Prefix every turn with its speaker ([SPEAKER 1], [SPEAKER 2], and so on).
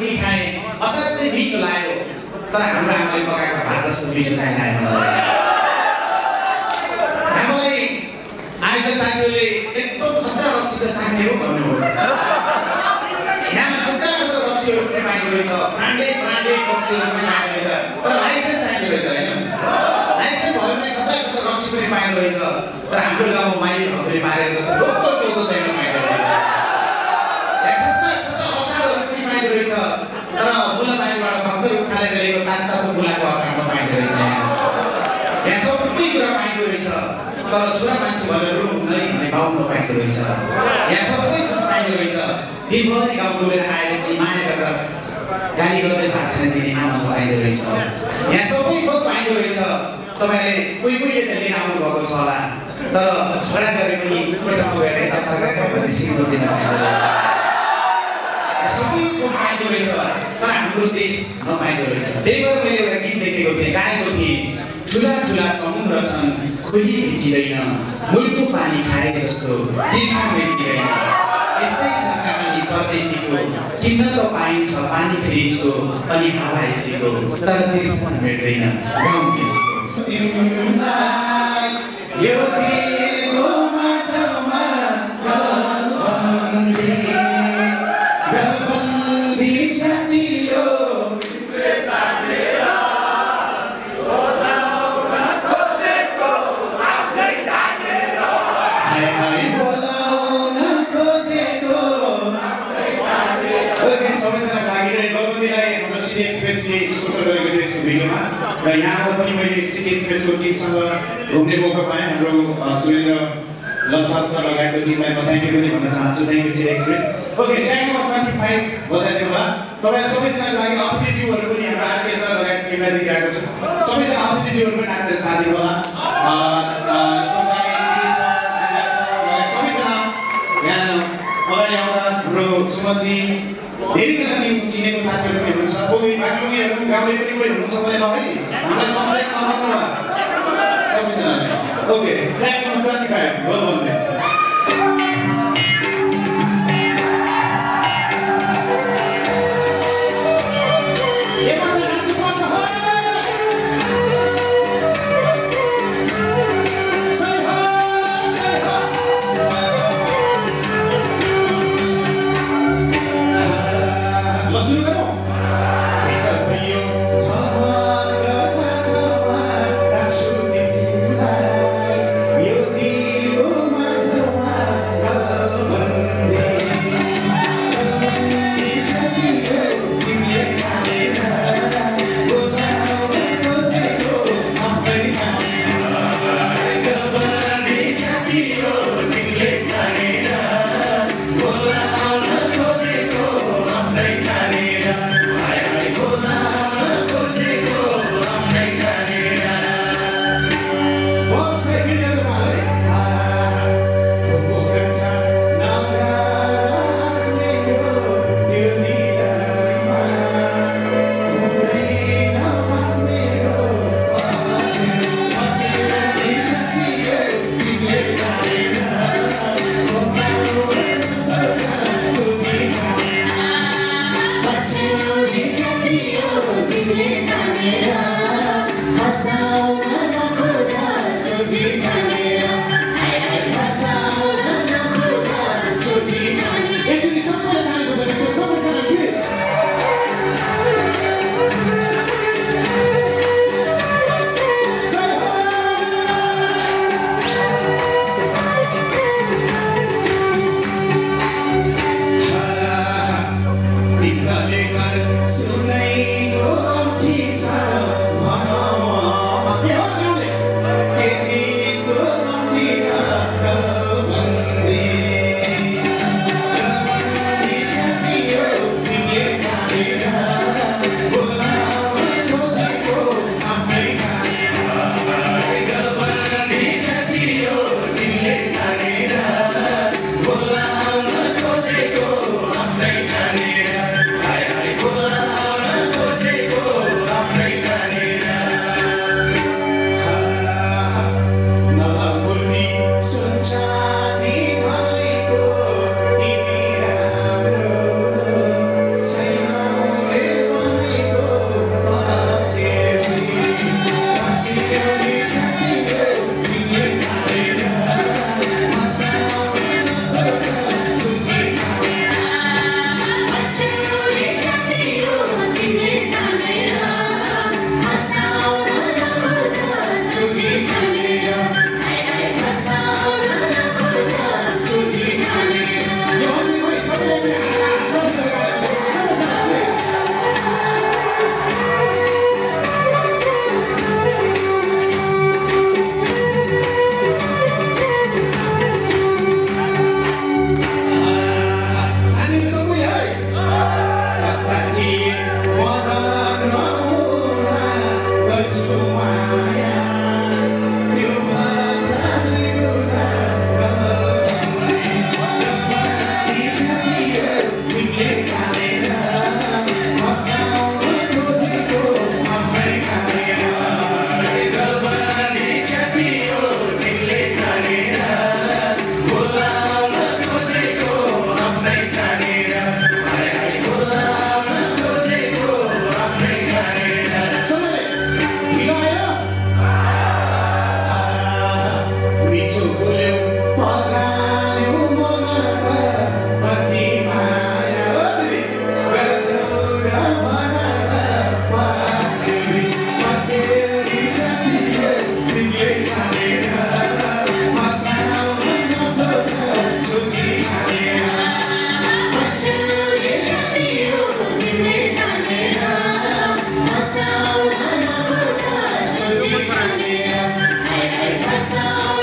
[SPEAKER 1] रोटी खाएँ असाध्यै मिठो लाग्यो तर हाम्रो आमाले पकाएको भात जस्तो मिठो चाहिँ खाएन मलाई एकदम खतरा रक्सी त हो यहाँ रक्सीहरू पनि पाइँदो रहेछ ब्रान्डेड ब्रान्डेड रक्सीहरू पनि तर लाइसेन्स चाहिँदो रहेछ लाइसेन्स भयो भने खतरा खतरा रक्सी पाइँदो रहेछ तर हाम्रो गाउँमा माइली खसरी मारेको जस्तो लोकल लोकल पाइँदो रहेछ यहाँ खतरा खतरा अचारहरू पनि पाइँदो रहेछ तर मुला बारीबाट भर्खर उखालेर ल्याएको तात तातो मुलाको अचार त पाइँदो रहेछ यहाँ यहाँ सबै कुरा पाइँदो रहेछ तर छोरा मान्छे भनेर रुनु हुँदै भन्ने भाउ नपाइँदो रहेछ यहाँ सबै कुरा पाइँदो रहेछ दिनभरि गाउँ गएर आएर पनि माया गरेर गाली गर्दै भात खान दिने आमा नपाइँदो रहेछ यहाँ सबै थोक पाइँदो रहेछ तपाईँले कोही कोहीले त लिएर आउनुभएको छ होला तर छोरा गरे पनि कोठामा गएर यता फर्केर सिक्नु दिन पाइँदो रहेछ सबै थोक पाइँदो रहेछ? तर हाम्रो देश नपाइँदो रहेछ। त्यही भएर मैले एउटा गीत लेखेको थिएँ गाएको थिएँ। ठुला ठुला समुद्र छन् खोली भेटिँदैन। मुलको पानी खाए जस्तो तिर्खा भेटिँदैन। यस्तै छ कहानी परदेशीको किन्न त पाइन्छ पानी फ्रिजको अनि हावा एसीको तर तिर्सन भेट्दैन। गाउँ तिमीलाई यो र गलबन्दीलाई हाम्रो सिटी एक्सप्रेसले स्पोन्सर गरेको थियो यसको भिडियोमा। र यहाँबाट पनि मैले सिटी एक्सप्रेसको टिमसँग घुम्ने मौका पाएँ। हाम्रो सुरेन्द्र लन्साल सर लगायतको टिमलाई म पनि भन्न चाहन्छु। Thank you city express okay track twenty five बजाइदिनु होला। तपाईँ सबैजनाको लागि अतिथिज्यूहरू पनि हाम्रो आरके सर लगायत टिमलाई देखिरहेको छ। सबैजना अतिथिज्यूहरू पनि नाचेर साथ होला। सबैजना यहाँ अगाडि आउँदा हाम्रो सुमनजी धेरैजना टिम चिनेको साथीहरू पनि हुनुहुन्छ कोही बागलुङीहरू गाउँले पनि कोही हुनुहुन्छ भने ल है हामीलाई सम्झाइ नभन्नु होला सबैजनाले okay number twenty five goal mẹ đã hát sao that he 我们的国家是金光亮，海海他笑。